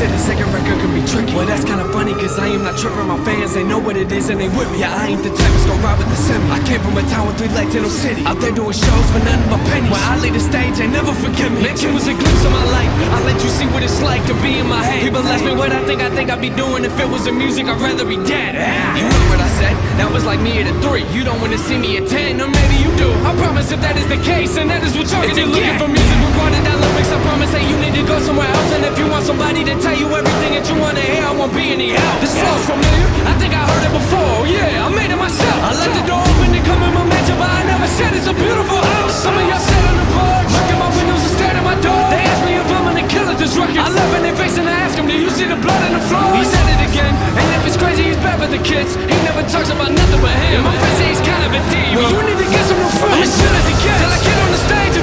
said the second record could be tricky. Well, that's kinda funny, cause I am not tripping. My fans, they know what it is and they with me. Yeah, I ain't the type that's gonna ride with the semi. I came from a town with three legs in no city. Out there doing shows for nothing but pennies. When I leave the stage, they never forgive me. Mention was a glimpse of my life. I'll let you see what it's like to be in my head. People ask me what I think, I think I'd be doing if it was a music. I'd rather be dead. Ah. You know what I said? That was like me at a three. You don't wanna see me at ten, or maybe you do. I promise if that is the case, and that is what you're If gonna you're looking for music with watered down lyrics, I promise that you need to go somewhere else. And if somebody to tell you everything that you wanna hear, I won't be any help. This flow's familiar. I think I heard it before. Yeah, I made it myself. I left the door open to come in my mansion, but I never said it's a beautiful house. Some of y'all sat on the porch, look at my windows and stared at my door. They asked me if I'm gonna kill it this record. I love in their face and I ask them, do you see the blood on the floor? He said it again, and if it's crazy, he's bad for the kids. He never talks about nothing but him. And my friends say he's kind of a D. Well, you need to get some new friends. I'm as shit as he gets. Till I get on the stage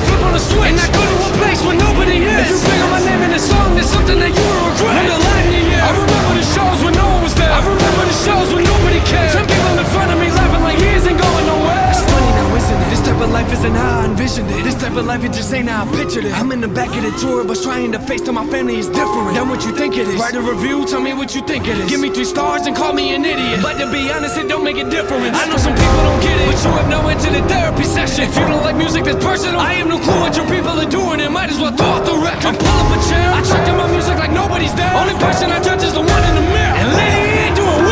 envisioned it. This type of life, it just ain't how I pictured it. I'm in the back of the tour, but trying to face to my family is different than what you think it is. Write a review, tell me what you think it is. Give me three stars and call me an idiot. But to be honest, it don't make a difference. I know some people don't get it, but you have no into the therapy session. If you don't like music that's personal, I have no clue what your people are doing. And might as well throw out the record. I pull up a chair, I check out my music like nobody's there. Only person I judge is the one in the mirror. And lady, ain't doing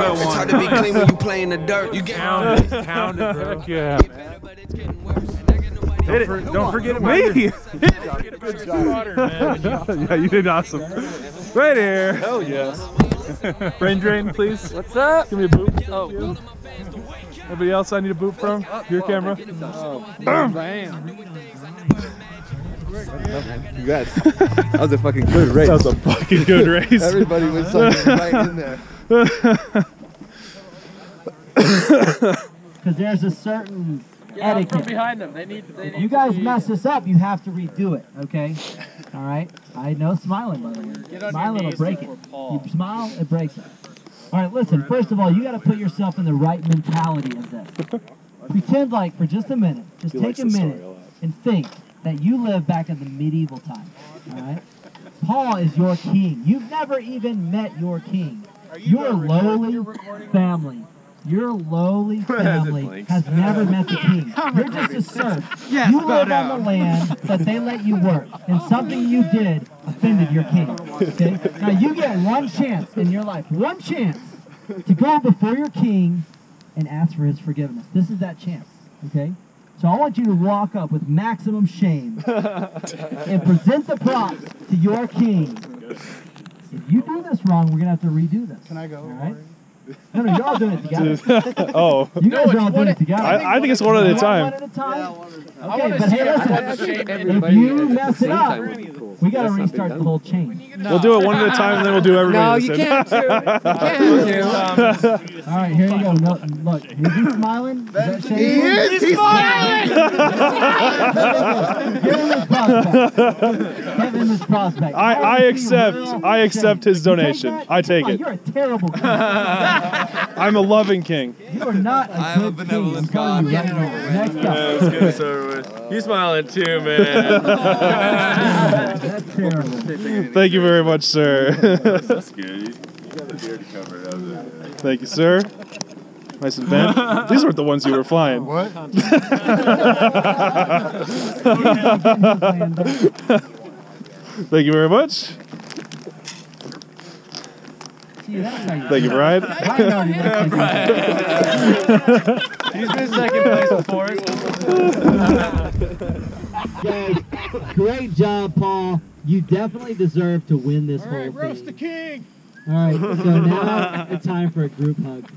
physical curve. It's hard to be clean when you play in the dirt. You get Pound it, pound it, bro. Heck yeah. Hit it. Don't forget about Me? Good job. yeah, you did awesome. Right here. Hell yes. BrainDrain, please. What's up? Give me a boop. Oh, Anybody else I need a boop from? Your camera. Oh, bam. Congrats. That was a fucking good race. That was a fucking good race. Everybody was something right in there. Because there's a certain Yeah, from etiquette. behind them. They need. They need you guys be- mess this up, you have to redo it, okay? All right? I know smiling, by the way. Get on your Smiling will break it. You smile, it breaks it. All right, listen, first of all, you got to put yourself in the right mentality of this. Pretend like for just a minute, just He take a minute a and think that you live back in the medieval times, all right? Paul is your king. You've never even met your king. Your lowly family, your lowly family has never met the king. You're just a serf. you live on the land that they let you work, and something you did offended your king. Okay? Now you get one chance in your life, one chance to go before your king and ask for his forgiveness. This is that chance. Okay? So I want you to walk up with maximum shame and present the props to your king. If you do this wrong, we're gonna have to redo this. Can I go? All right? No, no, you're all doing it together. oh, You guys are all doing it together. I, I think it's one at a You want time. One at a time. I Okay, want to but see hey, it. listen. I want to shame If everybody. you at the mess it same up, time would be cool. we gotta That's not restart big the whole chain. We'll do it one at a time, and then we'll do everybody No, at the you same can't do. You can't do. All right, here you go. No, look, is he smiling? Is that He shameful? is. He's he's smiling. smiling. Give him his prospect. Give him his prospect. I, I see accept real I accept shame. his You take donation. that? I take it. You're a terrible king. I'm a loving king. You are not a I am a good king. I'm benevolent telling you God. right now. Next up. good service. You smiling too, man. That's terrible. Thank you very much, sir. That's good. You got the beard covered up. Thank you, sir. Nice and bent. These weren't the ones you were flying. What? Thank you very much. See, that's how you Thank you, Brian. Brian already looked you. He's been second place before. Guys, great job, Paul. You definitely deserve to win this whole thing. the king. All right, so now it's time for a group hug.